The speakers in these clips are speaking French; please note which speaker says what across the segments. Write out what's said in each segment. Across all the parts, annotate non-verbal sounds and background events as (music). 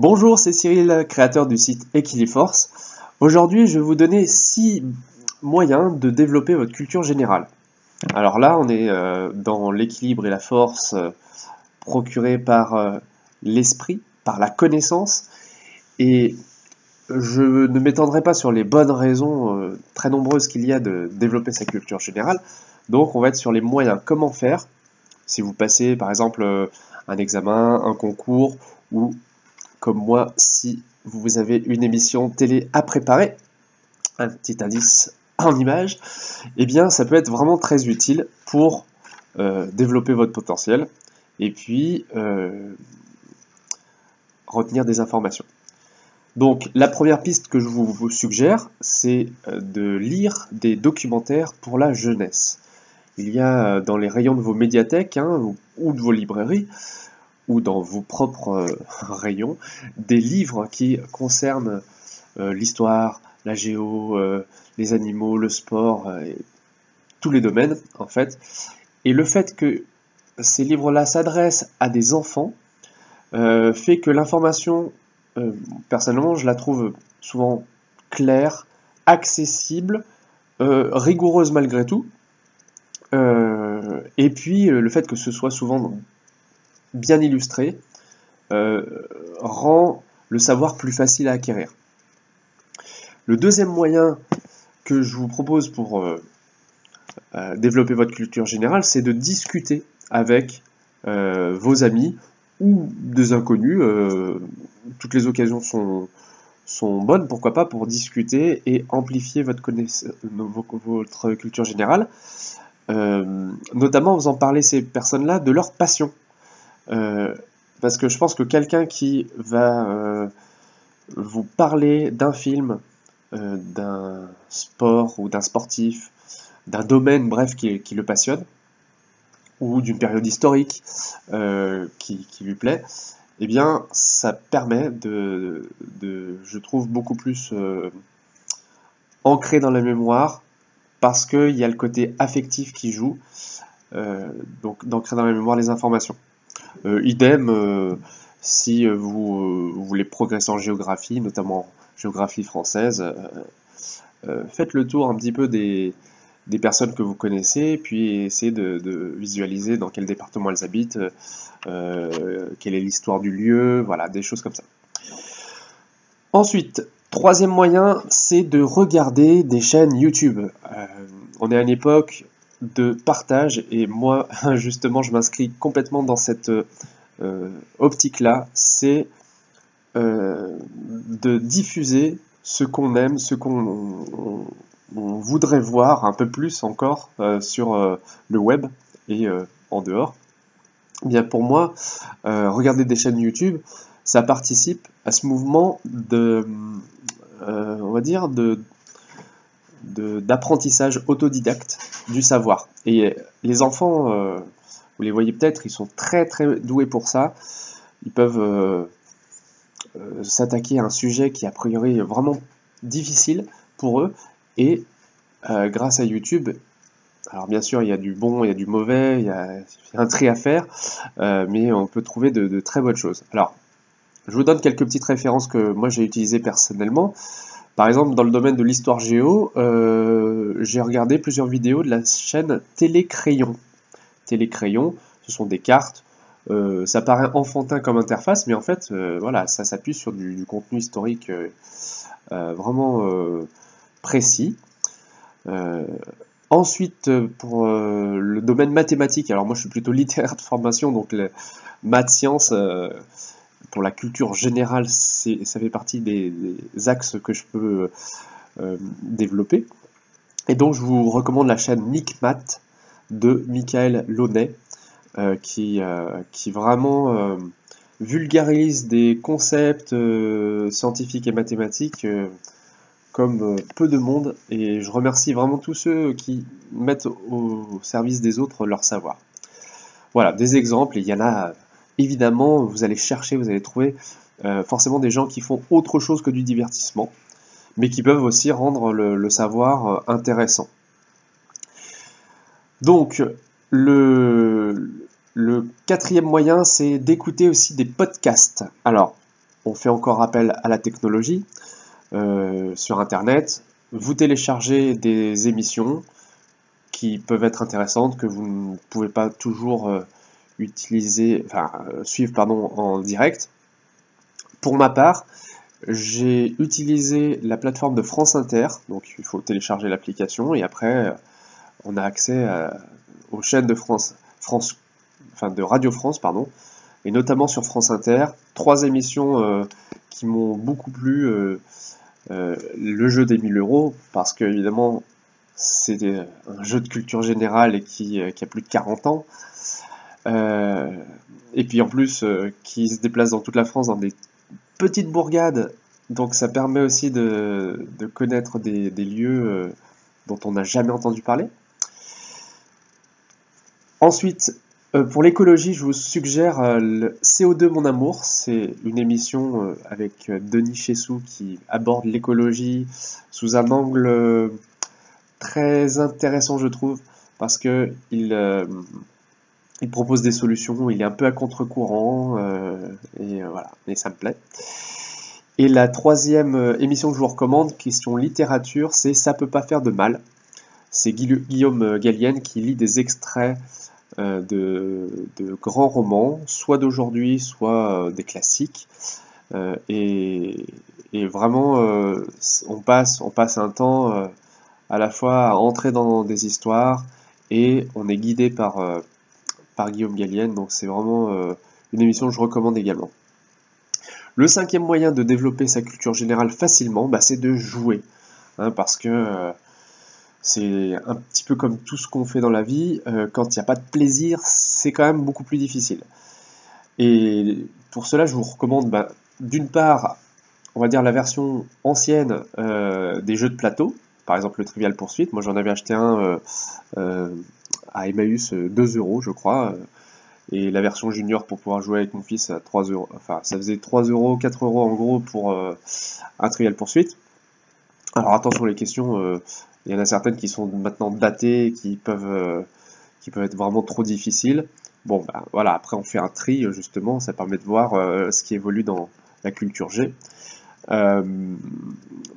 Speaker 1: Bonjour, c'est Cyril, créateur du site Equiliforce. Aujourd'hui, je vais vous donner 6 moyens de développer votre culture générale. Alors là, on est euh, dans l'équilibre et la force euh, procurée par euh, l'esprit, par la connaissance. Et je ne m'étendrai pas sur les bonnes raisons très nombreuses qu'il y a de développer sa culture générale. Donc on va être sur les moyens. Comment faire? Si vous passez par exemple un examen, un concours ou comme moi si vous avez une émission télé à préparer, un petit indice en image, eh bien ça peut être vraiment très utile pour euh, développer votre potentiel et puis euh, retenir des informations. Donc la première piste que je vous, suggère, c'est euh, de lire des documentaires pour la jeunesse. Il y a dans les rayons de vos médiathèques hein, ou de vos librairies ou dans vos propres euh, (laughs) rayons des livres qui concernent euh, l'histoire, la géo, euh, les animaux, le sport, tous les domaines en fait. Et le fait que ces livres-là s'adressent à des enfants fait que l'information, personnellement, je la trouve souvent claire, accessible, rigoureuse malgré tout. et puis le fait que ce soit souvent bien illustré euh, rend le savoir plus facile à acquérir. Le deuxième moyen que je vous propose pour euh, euh, développer votre culture générale, c'est de discuter avec vos amis ou des inconnus. toutes les occasions sont, bonnes, pourquoi pas, pour discuter et amplifier votre, votre culture générale. notamment en faisant parler ces personnes-là de leur passion. Euh, parce que je pense que quelqu'un qui va euh, vous parler d'un film, euh, d'un sport ou d'un sportif, d'un domaine, bref, qui, le passionne, ou d'une période historique qui, lui plaît, eh bien, ça permet de, je trouve, beaucoup plus ancré dans la mémoire, parce qu'il y a le côté affectif qui joue, donc d'ancrer dans la mémoire les informations. Euh, idem euh, si euh, vous, voulez progresser en géographie, notamment géographie française, faites le tour un petit peu des, personnes que vous connaissez, puis essayez de, visualiser dans quel département elles habitent, quelle est l'histoire du lieu, voilà, des choses comme ça. Ensuite, troisième moyen, c'est de regarder des chaînes YouTube. on est à une époque de partage. Et moi (laughs) justement je m'inscris complètement dans cette euh, optique là c'est euh, de diffuser ce qu'on aime ce qu'on voudrait voir un peu plus encore euh, sur le web et en dehors. Eh bien pour moi regarder des chaînes YouTube ça participe à ce mouvement de on va dire de d'apprentissage autodidacte du savoir. Et les enfants, euh, vous les voyez peut-être, ils sont très très doués pour ça. Ils peuvent euh, euh, s'attaquer à un sujet qui a priori est vraiment difficile pour eux. Et grâce à YouTube, alors bien sûr il y a du bon, il y a du mauvais, il y a, un tri à faire, mais on peut trouver de très bonnes choses. Alors, je vous donne quelques petites références que moi j'ai utilisées personnellement. Par exemple, dans le domaine de l'histoire géo, euh, j'ai regardé plusieurs vidéos de la chaîne Télécrayon. Télécrayon, ce sont des cartes. Euh, ça paraît enfantin comme interface, mais en fait, euh, voilà, ça s'appuie sur du, contenu historique vraiment précis. ensuite, pour le domaine mathématique, alors moi je suis plutôt littéraire de formation, donc les maths sciences pour la culture générale, ça fait partie des, axes que je peux euh, développer. Et donc, je vous recommande la chaîne NICMAT de Michael Launay, euh, qui, euh, qui vraiment vulgarise des concepts scientifiques et mathématiques comme peu de monde. Et je remercie vraiment tous ceux qui mettent au service des autres leur savoir. Voilà, des exemples, il y en a évidemment, vous allez chercher, vous allez trouver euh, forcément des gens qui font autre chose que du divertissement, mais qui peuvent aussi rendre le, savoir euh, intéressant. Donc, le, quatrième moyen, c'est d'écouter aussi des podcasts. Alors, on fait encore appel à la technologie sur Internet. Vous téléchargez des émissions qui peuvent être intéressantes, que vous ne pouvez pas toujours utiliser, enfin, suivre pardon, en direct. Pour ma part, j'ai utilisé la plateforme de France Inter, donc il faut télécharger l'application et après on a accès aux chaînes de France, France, enfin de Radio France, pardon, et notamment sur France Inter, trois émissions euh, qui m'ont beaucoup plu. Euh, euh, le jeu des 1000 euros, parce que évidemment c'est un jeu de culture générale et qui, qui a plus de 40 ans. Et puis en plus, qui se déplace dans toute la France dans des petite bourgade, donc ça permet aussi de, connaître des, lieux euh, dont on n'a jamais entendu parler. Ensuite, euh, pour l'écologie, je vous suggère euh, le CO2 Mon Amour. C'est une émission avec Denis Chessou qui aborde l'écologie sous un angle très intéressant, je trouve, parce que il, il propose des solutions, il est un peu à contre-courant, euh, et euh, voilà, et ça me plaît. Et la troisième euh, émission que je vous recommande, question littérature, c'est Ça peut pas faire de mal. C'est Guillaume Gallienne qui lit des extraits de, grands romans, soit d'aujourd'hui, soit des classiques. Et, vraiment, on, passe, on passe un temps à la fois à entrer dans des histoires et on est guidé par Guillaume Gallienne, donc c'est vraiment euh, une émission que je recommande également. Le cinquième moyen de développer sa culture générale facilement, bah, c'est de jouer, hein, parce que euh, c'est un petit peu comme tout ce qu'on fait dans la vie, euh, quand il n'y a pas de plaisir, c'est quand même beaucoup plus difficile. Et pour cela, je vous recommande bah, d'une part, on va dire la version ancienne des jeux de plateau, par exemple le Trivial Poursuite. Moi j'en avais acheté un à Emmaüs 2 euh, euros, je crois. Euh, et la version junior pour pouvoir jouer avec mon fils à 3 euros. Enfin, ça faisait 3 euros, 4 euros en gros pour euh, un trial poursuite. Alors attention les questions, il y en a certaines qui sont maintenant datées, qui peuvent, être vraiment trop difficiles. Bon, bah, voilà, après on fait un tri justement, ça permet de voir ce qui évolue dans la culture G.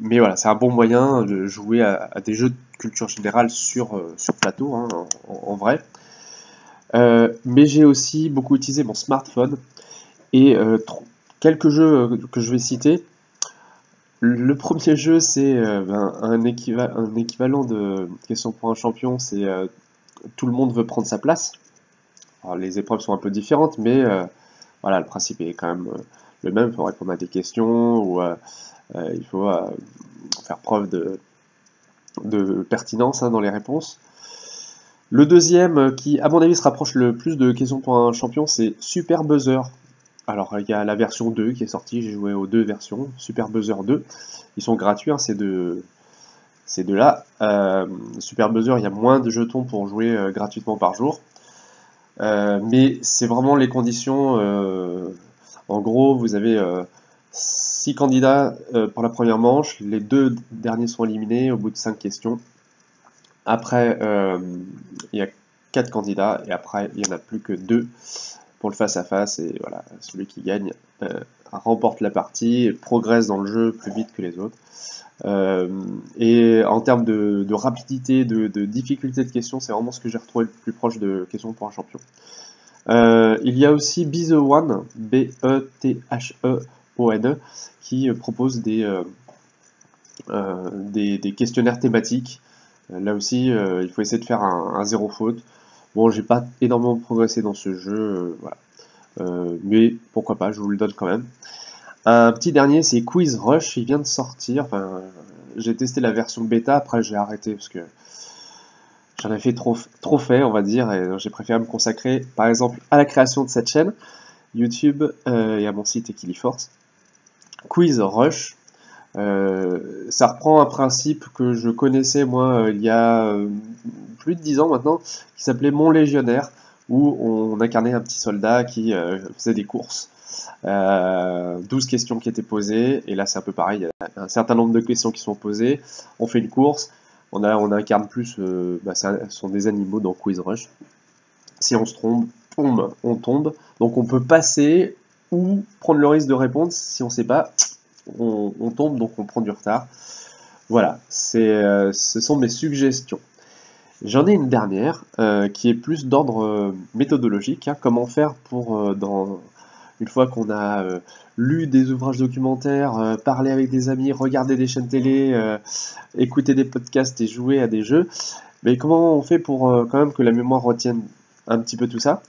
Speaker 1: mais voilà, c'est un bon moyen de jouer à, des jeux de culture générale sur, euh, plateau, hein, en, vrai. Euh, mais j'ai aussi beaucoup utilisé mon smartphone et euh, quelques jeux que je vais citer. Le premier jeu, c'est ben, un, équivalent de Question pour un champion, c'est Tout le monde veut prendre sa place. les épreuves sont un peu différentes, mais voilà, le principe est quand même le même. Il faut répondre à des questions ou il faut faire preuve de, pertinence hein, dans les réponses. Le deuxième, euh, qui à mon avis se rapproche le plus de questions pour un champion, c'est Super Buzzer. Alors il y a la version 2 qui est sortie, j'ai joué aux deux versions, Super Buzzer 2. Ils sont gratuits, ces deux, ces deux-là. Euh, Super Buzzer, il y a moins de jetons pour jouer euh, gratuitement par jour. mais c'est vraiment les conditions. En gros, vous avez 6 candidats euh, pour la première manche, les deux derniers sont éliminés au bout de 5 questions. Après, euh, il y a 4 candidats et après, il n'y en a plus que 2 pour le face-à-face. et voilà, celui qui gagne euh, remporte la partie et progresse dans le jeu plus vite que les autres. et en termes de, rapidité, de, difficulté de questions, c'est vraiment ce que j'ai retrouvé le plus proche de questions pour un champion. Il y a aussi Be The One, B-E-T-H-E ONE, qui euh, propose euh, euh, des, des, questionnaires thématiques. Là aussi, il faut essayer de faire un, zéro faute. Bon, j'ai pas énormément progressé dans ce jeu, voilà. mais pourquoi pas, je vous le donne quand même. Un petit dernier, c'est Quiz Rush, il vient de sortir. Enfin, j'ai testé la version bêta, après j'ai arrêté parce que j'en ai fait trop, trop fait, on va dire, et j'ai préféré me consacrer, par exemple, à la création de cette chaîne YouTube et à mon site Equiliforce. Quiz Rush. Euh, ça reprend un principe que je connaissais moi euh, il y a euh, plus de 10 ans maintenant, qui s'appelait Mon Légionnaire, où on incarnait un petit soldat qui faisait des courses. 12 questions qui étaient posées, et là c'est un peu pareil, il y a un certain nombre de questions qui sont posées, on fait une course, on, incarne plus, bah, ce sont des animaux dans Quiz Rush. Si on se trompe, on tombe, donc on peut passer ou prendre le risque de répondre si on ne sait pas, on, tombe donc on prend du retard. Voilà, ce sont mes suggestions. J'en ai une dernière euh, qui est plus d'ordre euh, méthodologique. Hein. comment faire pour, euh, dans, une fois qu'on a lu des ouvrages documentaires, parlé avec des amis, regarder des chaînes télé, écouter des podcasts et jouer à des jeux, mais comment on fait pour quand même que la mémoire retienne un petit peu tout ça?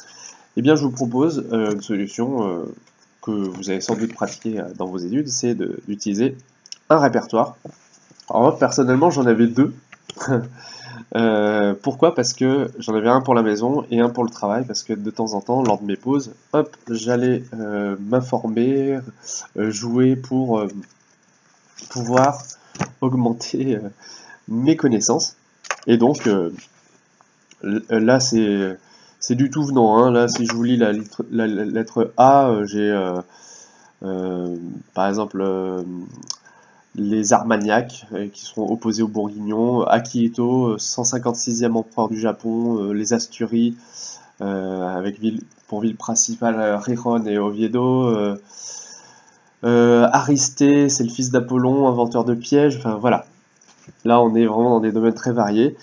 Speaker 1: Eh bien, je vous propose une solution que vous avez sans doute pratiquée dans vos études, c'est d'utiliser un répertoire. Alors moi, personnellement, j'en avais deux. (laughs) Euh, pourquoi? Parce que j'en avais un pour la maison et un pour le travail, parce que de temps en temps, lors de mes pauses, hop, j'allais euh, m'informer, euh, jouer pour pouvoir augmenter mes connaissances. Et donc, là, c'est c'est du tout venant. Hein. Là, si je vous lis la, la lettre A, j'ai par exemple les Armagnacs, euh, qui sont opposés aux Bourguignons, Akihito, 156e empereur du Japon, euh, les Asturies, euh, avec pour ville principale Riron et Oviedo, Aristée, c'est le fils d'Apollon, inventeur de pièges, enfin voilà. Là, on est vraiment dans des domaines très variés.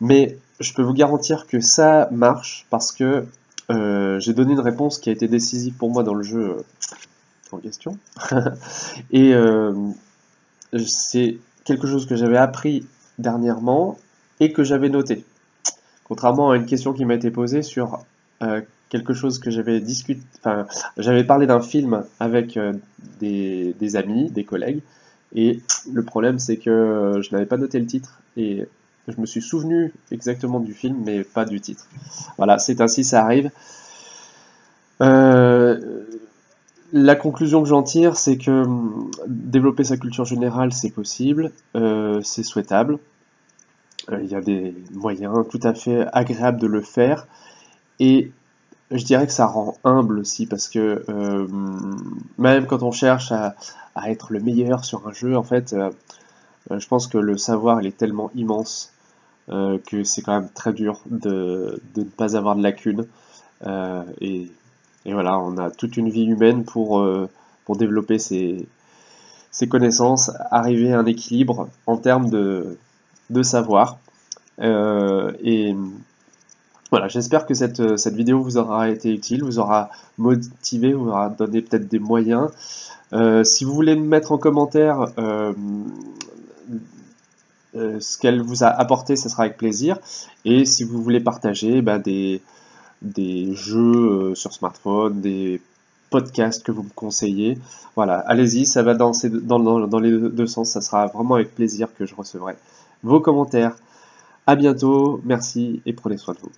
Speaker 1: Mais je peux vous garantir que ça marche parce que j'ai donné une réponse qui a été décisive pour moi dans le jeu en question. (laughs) et c'est quelque chose que j'avais appris dernièrement et que j'avais noté. Contrairement à une question qui m'a été posée sur euh, quelque chose que j'avais discuté, enfin, j'avais parlé d'un film avec euh, des, amis, des collègues, et le problème c'est que je n'avais pas noté le titre et je me suis souvenu exactement du film, mais pas du titre. Voilà, c'est ainsi, ça arrive. Euh, la conclusion que j'en tire, c'est que hum, développer sa culture générale, c'est possible, euh, c'est souhaitable. Euh, il y a des moyens tout à fait agréables de le faire. Et je dirais que ça rend humble aussi, parce que euh, même quand on cherche à, être le meilleur sur un jeu, en fait, je pense que le savoir, est tellement immense que c'est quand même très dur de, ne pas avoir de lacunes. Et voilà, on a toute une vie humaine pour, euh, pour développer ses, connaissances, arriver à un équilibre en termes de, de savoir. Euh, et voilà, j'espère que cette, cette, vidéo vous aura été utile, vous aura motivé, vous aura donné peut-être des moyens. Euh, si vous voulez me mettre en commentaire ce qu'elle vous a apporté, ce sera avec plaisir. Et si vous voulez partager bah, des, des jeux euh, sur smartphone, des podcasts que vous me conseillez. Voilà, allez-y, ça va dans, dans, les deux sens, ça sera vraiment avec plaisir que je recevrai vos commentaires. À bientôt, merci et prenez soin de vous.